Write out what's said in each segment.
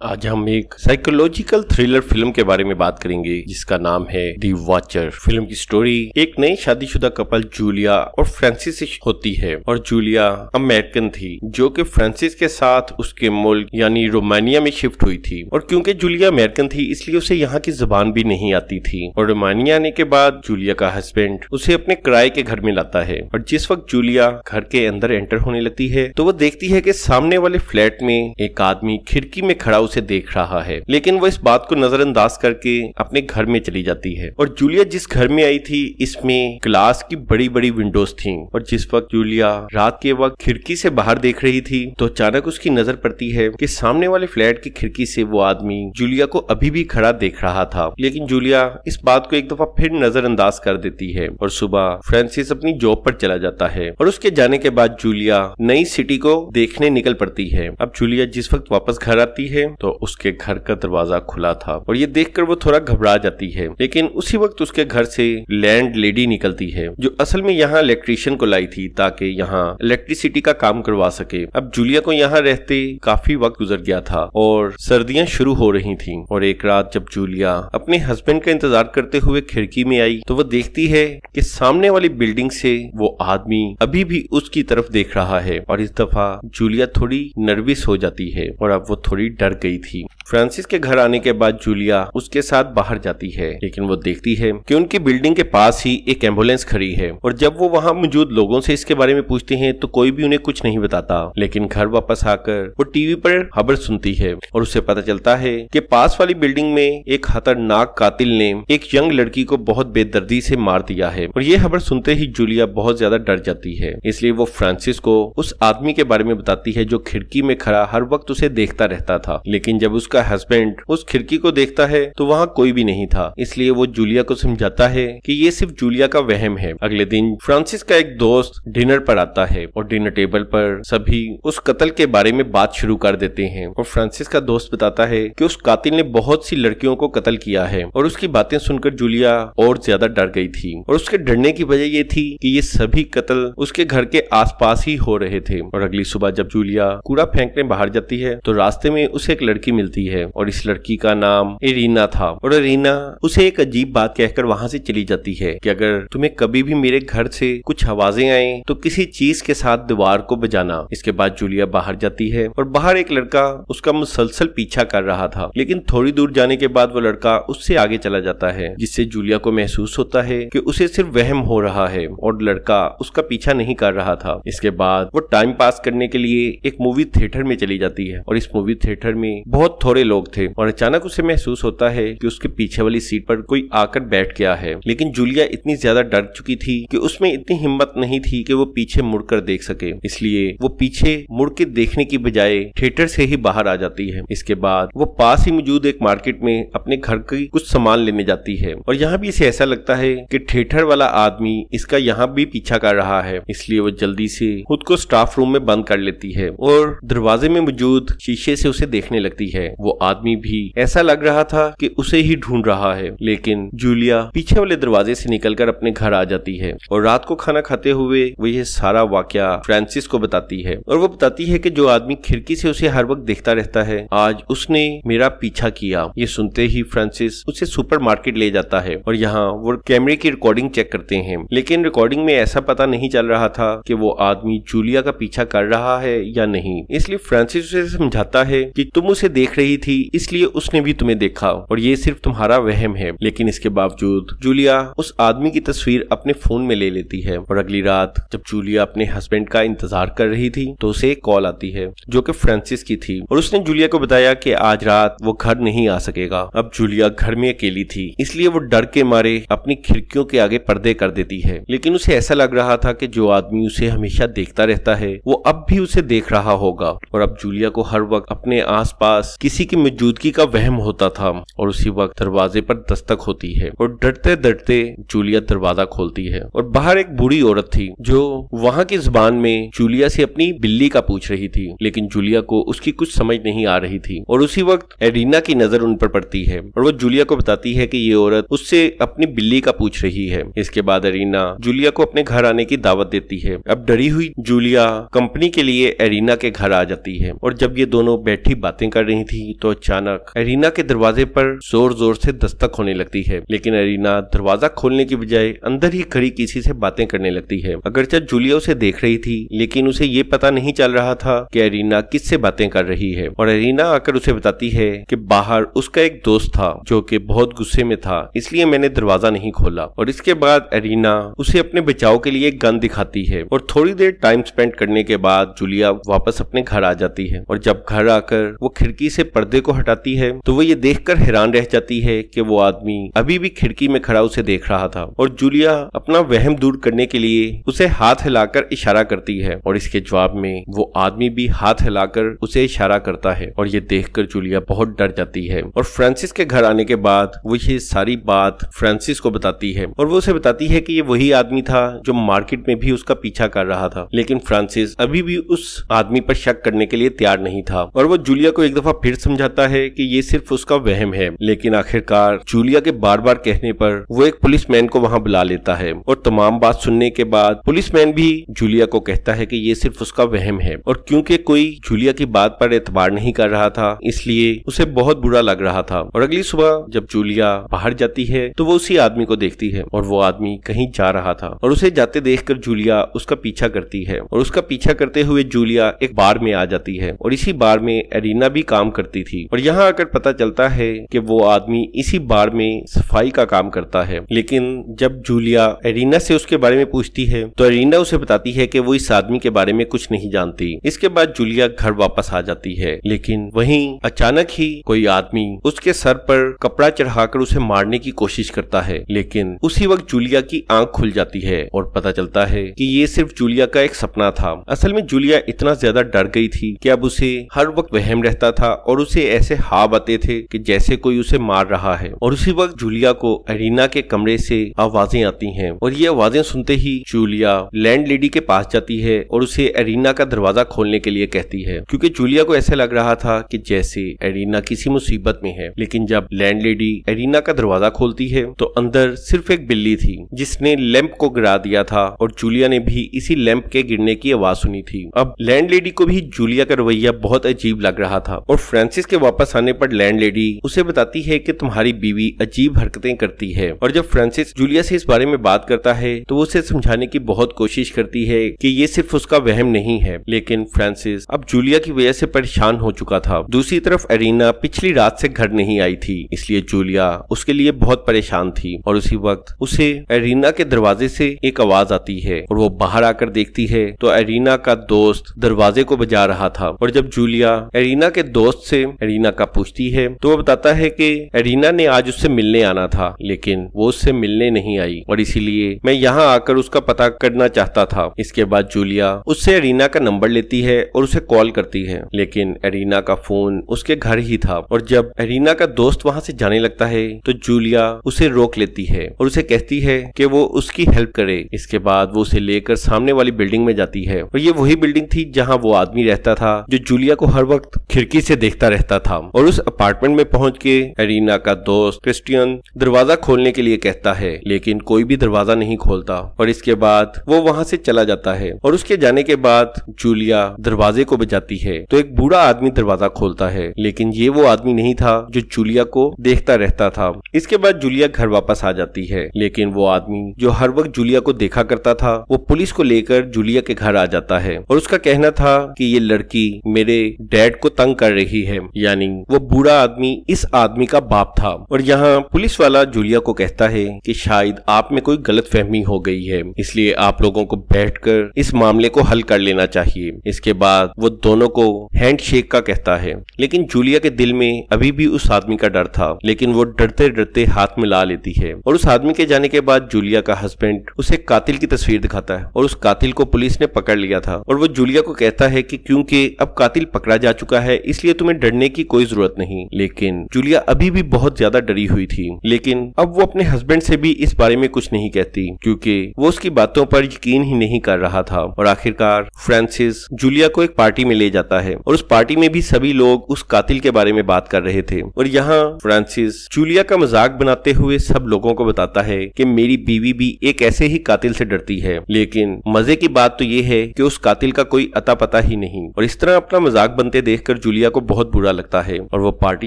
आज हम एक साइकोलॉजिकल थ्रिलर फ़िल्म के बारे में बात करेंगे, जिसका नाम है दी वॉचर फ़िल्म की स्टोरी एक नई शादीशुदा कपल जूलिया और फ्रांसिस से होती है। और जूलिया अमेरिकन थी, जो कि फ्रांसिस के साथ उसके मुल्क, यानी रोमानिया में शिफ्ट हुई थी। और क्योंकि जूलिया अमेरिकन थी, इसलिए उसे यहाँ की ज़ुबान भी नहीं आती थी। और रोमानिया आने के बाद जूलिया का हस्बैंड उसे अपने किराए के घर में लाता है। और जिस वक्त जूलिया घर के अंदर एंटर होने लगती है तो वो देखती है कि सामने वाले फ्लैट में एक आदमी खिड़की में खड़ा उसे देख रहा है। लेकिन वो इस बात को नजरअंदाज करके अपने घर में चली जाती है। और जूलिया जिस घर में आई थी, इसमें ग्लास की बड़ी बड़ी विंडोज़ थी। और जिस वक्त जूलिया रात के वक्त खिड़की से बाहर देख रही थी तो अचानक उसकी नज़र पड़ती है कि सामने वाले फ्लैट की खिड़की से वो आदमी जूलिया को अभी भी खड़ा देख रहा था। लेकिन जूलिया इस बात को एक दफ़ा फिर नजरअंदाज कर देती है। और सुबह फ्रांसिस अपनी जॉब पर चला जाता है। और उसके जाने के बाद जूलिया नई सिटी को देखने निकल पड़ती है। अब जूलिया जिस वक्त वापस घर आती है तो उसके घर का दरवाज़ा खुला था और ये देखकर वो थोड़ा घबरा जाती है। लेकिन उसी वक्त उसके घर से लैंड लेडी निकलती है, जो असल में यहाँ इलेक्ट्रीशियन को लाई थी ताकि यहाँ इलेक्ट्रिसिटी का काम करवा सके। अब जूलिया को यहाँ रहते काफ़ी वक्त गुजर गया था और सर्दियाँ शुरू हो रही थी और एक रात जब जूलिया अपने हस्बैंड का इंतज़ार करते हुए खिड़की में आई तो वो देखती है कि सामने वाली बिल्डिंग से वो आदमी अभी भी उसकी तरफ़ देख रहा है और इस दफ़ा जूलिया थोड़ी नर्वस हो जाती है और अब वो थोड़ी डर गई थी थी। फ्रांसिस के घर आने के बाद जूलिया उसके साथ बाहर जाती है, लेकिन वो देखती है कि उनकी बिल्डिंग के पास ही एक एंबुलेंस खड़ी है और जब वो वहाँ मौजूद लोगों से इसके बारे में पूछते हैं तो कोई भी उन्हें कुछ नहीं बताता। लेकिन घर वापस आकर वो टीवी पर खबर सुनती है और उसे पता चलता है कि पास वाली बिल्डिंग में एक खतरनाक कातिल ने एक यंग लड़की को बहुत बेदर्दी से मार दिया है और ये खबर सुनते ही जूलिया बहुत ज़्यादा डर जाती है। इसलिए वो फ्रांसिस को उस आदमी के बारे में बताती है जो खिड़की में खड़ा हर वक्त उसे देखता रहता था। लेकिन जब उसका हस्बैंड उस खिड़की को देखता है तो वहाँ कोई भी नहीं था। इसलिए वो जूलिया को समझाता है कि ये सिर्फ़ जूलिया का वहम है। अगले दिन फ्रांसिस का एक दोस्त डिनर पर आता है और डिनर टेबल पर सभी उस कत्ल के बारे में बात शुरू कर देते हैं और फ्रांसिस का दोस्त बताता है कि उस कातिल ने बहुत सी लड़कियों को कत्ल किया है और उसकी बातें सुनकर जूलिया और ज़्यादा डर गई थी और उसके डरने की वजह ये थी कि ये सभी कत्ल उसके घर के आसपास ही हो रहे थे। और अगली सुबह जब जूलिया कूड़ा फेंकने बाहर जाती है तो रास्ते में उसे एक लड़की मिलती है और इस लड़की का नाम एरीना था। और एरीना उसे एक अजीब बात कहकर वहाँ से चली जाती है कि अगर तुम्हें कभी भी मेरे घर से कुछ आवाज़ें आए तो किसी चीज़ के साथ दीवार को बजाना। इसके बाद जूलिया बाहर जाती है और बाहर एक लड़का उसका मुसलसल पीछा कर रहा था। लेकिन थोड़ी दूर जाने के बाद वो लड़का उससे आगे चला जाता है, जिससे जूलिया को महसूस होता है कि उसे सिर्फ़ वहम हो रहा है और लड़का उसका पीछा नहीं कर रहा था। इसके बाद वो टाइम पास करने के लिए एक मूवी थिएटर में चली जाती है और इस मूवी थिएटर में बहुत थोड़े लोग थे और अचानक उसे महसूस होता है कि उसके पीछे वाली सीट पर कोई आकर बैठ गया है। लेकिन जूलिया इतनी ज़्यादा डर चुकी थी कि उसमें इतनी हिम्मत नहीं थी कि वो पीछे मुड़कर देख सके। इसलिए वो पीछे मुड़ के देखने की बजाय थिएटर से ही बाहर आ जाती है। इसके बाद वो पास ही मौजूद एक मार्केट में अपने घर की कुछ सामान लेने जाती है। और यहाँ भी इसे ऐसा लगता है कि थिएटर वाला आदमी इसका यहाँ भी पीछा कर रहा है। इसलिए वो जल्दी से खुद को स्टाफ रूम में बंद कर लेती है और दरवाजे में मौजूद शीशे से उसे देखने लगती है। वो आदमी भी ऐसा लग रहा था कि उसे ही ढूंढ रहा है। लेकिन जूलिया पीछे वाले दरवाजे से निकलकर अपने घर आ जाती है और रात को खाना खाते हुए वो ये सारा वाक्य फ्रांसिस को बताती है। और वो बताती है कि जो आदमी खिड़की से उसे हर वक्त देखता रहता है, आज उसने मेरा पीछा किया। ये सुनते ही फ्रांसिस उसे सुपर मार्केट ले जाता है और यहाँ वो कैमरे की रिकॉर्डिंग चेक करते हैं। लेकिन रिकॉर्डिंग में ऐसा पता नहीं चल रहा था कि वो आदमी जूलिया का पीछा कर रहा है या नहीं। इसलिए फ्रांसिस उसे समझाता है कि तुम उसे देख रही थी, इसलिए उसने भी तुम्हें देखा। और ये सिर्फ़ तुम्हारा वहम है, लेकिन इसके बावजूद, जूलिया उस आदमी की तस्वीर अपने फ़ोन में ले लेती है। और अगली रात, जब जूलिया अपने हस्बैंड का इंतज़ार कर रही थी तो उसे कॉल आती है, जो कि फ्रांसिस की थी। और उसने जूलिया को बताया कि आज रात वो घर नहीं आ सकेगा। अब जूलिया घर में अकेली थी, इसलिए वो डर के मारे अपनी खिड़कियों के आगे पर्दे कर देती है। लेकिन उसे ऐसा लग रहा था कि जो आदमी उसे हमेशा देखता रहता है, वो अब भी उसे देख रहा होगा। और अब जूलिया को हर वक्त अपने आसपास किसी की मौजूदगी का वहम होता था और उसी वक्त दरवाजे पर दस्तक होती है और डरते डरते जूलिया दरवाज़ा खोलती है। और बाहर एक बूढ़ी औरत थी जो वहाँ की ज़ुबान में जूलिया से अपनी बिल्ली का पूछ रही थी, लेकिन जूलिया को उसकी कुछ समझ नहीं आ रही थी और उसी वक्त एरिना की नज़र उन पर पड़ती है और वो जूलिया को बताती है कि ये औरत उससे अपनी बिल्ली का पूछ रही है। इसके बाद एरिना जूलिया को अपने घर आने की दावत देती है। अब डरी हुई जूलिया कंपनी के लिए एरीना के घर आ जाती है और जब ये दोनों बैठी बातें कर रही थी तो अचानक एरिना के दरवाजे पर ज़ोर ज़ोर से दस्तक होने लगती है। लेकिन एरिना दरवाज़ा खोलने की बजाय अंदर ही खड़ी किसी से बातें करने लगती है। अगरचे जूलिया उसे देख रही थी, लेकिन उसे ये पता नहीं चल रहा था कि एरिना किससे बातें कर रही है। और एरिना आकर उसे बताती है कि बाहर उसका एक दोस्त था, जो कि बहुत गुस्से में था, इसलिए मैंने दरवाज़ा नहीं खोला। और इसके बाद एरिना उसे अपने बचाव के लिए गन दिखाती है। और थोड़ी देर टाइम स्पेंड करने के बाद जूलिया वापस अपने घर आ जाती है। और जब घर आकर वो खिड़की से पर्दे को हटाती है तो वो ये देखकर हैरान रह जाती है कि वो आदमी अभी भी खिड़की में खड़ा उसे देख रहा था। और जूलिया अपना वहम दूर करने के लिए उसे हाथ हिलाकर इशारा करती है, और इसके जवाब में वो आदमी भी हाथ हिलाकर उसे इशारा करता है, और ये देखकर जूलिया बहुत डर जाती है। और फ्रांसिस के घर आने के बाद वो ये सारी बात फ्रांसिस को बताती है, और वो उसे बताती है कि ये वही आदमी था जो मार्केट में भी उसका पीछा कर रहा था। लेकिन फ्रांसिस अभी भी उस आदमी पर शक करने के लिए तैयार नहीं था, और वो जूलिया को एक दफ़ा फिर समझाता है कि ये सिर्फ़ उसका वहम है, लेकिन आखिरकार जूलिया के बार बार कहने पर वो एक पुलिसमैन को वहाँ बुला लेता है। और तमाम बात सुनने के बाद पुलिसमैन भी जूलिया को कहता है कि ये सिर्फ़ उसका वहम है। और क्योंकि कोई जूलिया की बात पर एतबार नहीं कर रहा था, इसलिए उसे बहुत बुरा लग रहा था। और अगली सुबह जब जूलिया बाहर जाती है तो वो उसी आदमी को देखती है। और वो आदमी कहीं जा रहा था। और उसे जाते देखकर जूलिया उसका पीछा करती है। और उसका पीछा करते हुए जूलिया एक बार में आ जाती है। और इसी बार में एरिना भी काम करती थी। और यहाँ आकर पता चलता है कि वो आदमी इसी बार में सफ़ाई का काम करता है। लेकिन जब जूलिया एरिना से उसके बारे में पूछती है तो एरिना उसे बताती है कि वो इस आदमी के बारे में कुछ नहीं जानती। इसके बाद जूलिया घर वापस आ जाती है। लेकिन वहीं अचानक ही कोई आदमी उसके सर पर कपड़ा चढ़ाकर उसे मारने की कोशिश करता है। लेकिन उसी वक्त जूलिया की आँख खुल जाती है और पता चलता है कि ये सिर्फ़ जूलिया का एक सपना था। असल में जूलिया इतना ज़्यादा डर गई थी कि अब उसे हर वक्त वहम रहता था और उसे ऐसे हाव आते थे कि जैसे कोई उसे मार रहा है। और उसी वक्त जूलिया को एरिना के कमरे से आवाज़ें आती हैं और ये आवाज़ें सुनते ही जूलिया लैंड लेडी के पास जाती है और उसे एरिना का दरवाज़ा खोलने के लिए कहती है। क्योंकि जूलिया को ऐसा लग रहा था कि जैसे एरिना किसी मुसीबत में है। लेकिन जब लैंड लेडी एरिना का दरवाज़ा खोलती है तो अंदर सिर्फ़ एक बिल्ली थी, जिसने लैंप को गिरा दिया था और जूलिया ने भी इसी लैंप के गिरने की आवाज़ सुनी थी। अब लैंड लेडी को भी जूलिया का रवैया बहुत अजीब लग रहा था। और फ्रांसिस के वापस आने पर लैंड लेडी उसे बताती है कि तुम्हारी बीवी अजीब हरकतें करती है और जब फ्रांसिस जूलिया से इस बारे में बात करता है तो वो उसे समझाने की बहुत कोशिश करती है कि ये सिर्फ़ उसका वहम नहीं है। लेकिन फ्रांसिस अब जूलिया की वजह से परेशान हो चुका था। दूसरी तरफ़ एरिना पिछली रात से घर नहीं आई थी, इसलिए जूलिया उसके लिए बहुत परेशान थी और उसी वक्त उसे एरिना के दरवाजे से एक आवाज़ आती है और वो बाहर आकर देखती है। तो एरिना का दोस्त दरवाजे को बजा रहा था और जब जूलिया एरिना के दोस्त से एरिना का पूछती है तो वो बताता है कि एरिना ने आज उससे मिलने आना था, लेकिन वो उससे मिलने नहीं आई। और इसीलिए मैं यहाँ आकर उसका पता करना चाहता था। इसके बाद जूलिया उससे एरिना का नंबर लेती है और उसे कॉल करती है। लेकिन एरिना का फ़ोन उसके घर ही था। और जब एरिना का दोस्त वहाँ से जाने लगता है तो जूलिया उसे रोक लेती है और उसे कहती है कि वो उसकी हेल्प करे। इसके बाद वो उसे लेकर सामने वाली बिल्डिंग में जाती है। और ये वही बिल्डिंग थी जहाँ वो आदमी रहता था, जो जूलिया को हर वक्त खिड़की से देखता रहता था और उस अपार्टमेंट में पहुँच के एरिना का दोस्त क्रिस्टियन दरवाज़ा खोलने के लिए कहता है, लेकिन कोई भी दरवाज़ा नहीं खोलता और इसके बाद वो वहाँ से चला जाता है और उसके जाने के बाद जूलिया दरवाजे को बजाती है। तो एक बूढ़ा आदमी दरवाज़ा खोलता है, लेकिन ये वो आदमी नहीं था जो जूलिया को देखता रहता था। इसके बाद जूलिया घर वापस आ जाती है, लेकिन वो आदमी जो हर वक्त जूलिया को देखा करता था, वो पुलिस को लेकर जूलिया के घर आ जाता है। और उसका कहना था कि ये लड़की मेरे डैड को तंग कर रही है। यानी वो बूढ़ा आदमी इस आदमी का बाप था। और यहाँ पुलिस वाला जूलिया को कहता है कि शायद आप में कोई गलत फहमी हो गई है। इसलिए आप लोगों को बैठकर इस मामले को हल कर लेना चाहिए। इसके बाद वो दोनों को हैंड शेक का कहता है। लेकिन जूलिया के दिल में अभी भी उस आदमी का डर था। लेकिन वो डरते डरते हाथ में ला लेती है। और उस आदमी के जाने के बाद जूलिया का हस्बैंड उसे कातिल की तस्वीर दिखाता है। और उस कातिल को पुलिस ने पकड़ लिया था। और वो जूलिया को कहता है कि क्योंकि अब कातिल पकड़ा जा चुका है इसलिए तुम्हें डरने की कोई ज़रूरत नहीं। लेकिन जूलिया अभी भी बहुत ज़्यादा डरी हुई थी। लेकिन अब वो अपने हस्बैंड से भी इस बारे में कुछ नहीं कहती, क्योंकि वो उसकी बातों पर यकीन ही नहीं कर रहा था। और आखिरकार फ्रांसिस जूलिया को एक पार्टी में ले जाता है, और उस पार्टी में भी सभी लोग उस कातिल के बारे में बात कर रहे थे। और यहाँ फ्रांसिस जूलिया का मज़ाक बनाते हुए सब लोगों को बताता है कि मेरी बीवी भी एक ऐसे ही कातिल से डरती है। लेकिन मज़े की बात तो ये है कि उस कातिल का कोई अता पता ही नहीं। और इस तरह अपना मज़ाक बनते देखकर जूलिया को बहुत बहुत बुरा लगता है और वो पार्टी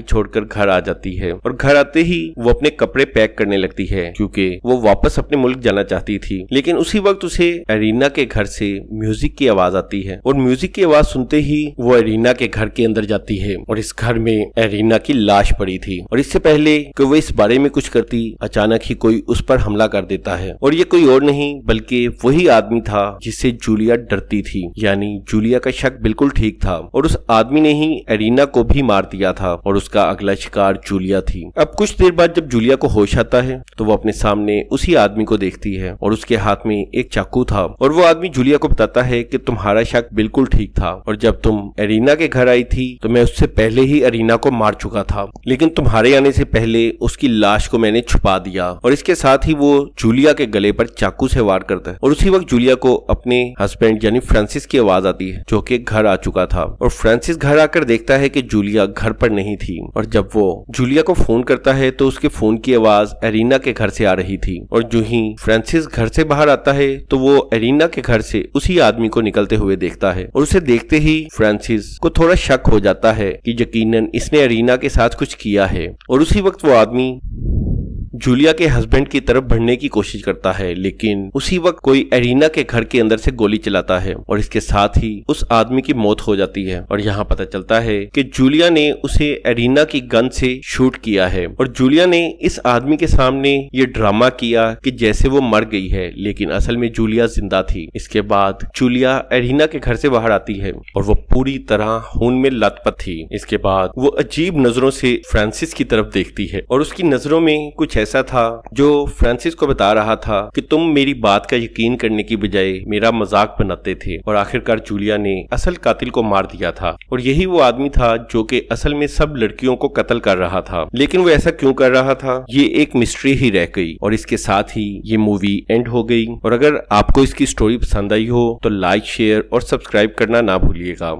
छोड़कर घर आ जाती है और घर आते ही वो अपने कपड़े पैक करने लगती है क्योंकि वो वापस अपने मुल्क जाना चाहती थी। लेकिन उसी वक्त उसे एरिना के घर से म्यूज़िक की आवाज़ आती है और म्यूज़िक की आवाज़ सुनते ही वो एरिना के घर के अंदर जाती है और इस घर में एरिना की लाश पड़ी थी और इससे पहले कि वो इस बारे में कुछ करती, अचानक ही कोई उस पर हमला कर देता है और ये कोई और नहीं, बल्कि वही आदमी था जिससे जूलिया डरती थी। यानी जूलिया का शक बिल्कुल ठीक था और उस आदमी ने ही एरिना को भी मार दिया था और उसका अगला शिकार जूलिया थी। अब कुछ देर बाद जब जूलिया को होश आता है तो वो अपने सामने उसी आदमी को देखती है और उसके हाथ में एक चाकू था और वो आदमी जूलिया को बताता है कि तुम्हारा शक बिल्कुल ठीक था और जब तुम एरिना के घर आई थी तो मैं उससे पहले ही एरिना को मार चुका था। लेकिन तुम्हारे आने से पहले उसकी लाश को मैंने छुपा दिया और इसके साथ ही वो जूलिया के गले पर चाकू से वार करता है और उसी वक्त जूलिया को अपने हस्बैंड यानी फ्रांसिस की आवाज़ आती है, जो कि घर आ चुका था। और फ्रांसिस घर आकर देखता है कि जूलिया घर पर नहीं थी और जब वो जूलिया को फ़ोन करता है तो उसके फ़ोन की आवाज़ एरिना के घर से आ रही थी और जो ही फ्रांसिस घर से बाहर आता है तो वो एरिना के घर से उसी आदमी को निकलते हुए देखता है और उसे देखते ही फ्रांसिस को थोड़ा शक हो जाता है कि यकीन इसने एरिना के साथ कुछ किया है और उसी वक्त वो आदमी जूलिया के हस्बैंड की तरफ़ बढ़ने की कोशिश करता है, लेकिन उसी वक्त कोई एरिना के घर के अंदर से गोली चलाता है और इसके साथ ही उस आदमी की मौत हो जाती है। और यहाँ पता चलता है कि जूलिया ने उसे एरिना की गन से शूट किया है और जूलिया ने इस आदमी के सामने ये ड्रामा किया कि जैसे वो मर गई है, लेकिन असल में जूलिया ज़िंदा थी। इसके बाद जूलिया एरिना के घर से बाहर आती है और वो पूरी तरह खून में लतपत थी। इसके बाद वो अजीब नज़रों से फ्रांसिस की तरफ़ देखती है और उसकी नज़रों में कुछ ऐसा था जो फ्रांसिस को बता रहा था कि तुम मेरी बात का यकीन करने की बजाय मेरा मज़ाक बनाते थे और आखिरकार जूलिया ने असल कातिल को मार दिया था। और यही वो आदमी था जो कि असल में सब लड़कियों को कत्ल कर रहा था। लेकिन वो ऐसा क्यों कर रहा था? ये एक मिस्ट्री ही रह गई और इसके साथ ही ये मूवी एंड हो गई। और अगर आपको इसकी स्टोरी पसंद आई हो तो लाइक शेयर और सब्सक्राइब करना ना भूलिएगा।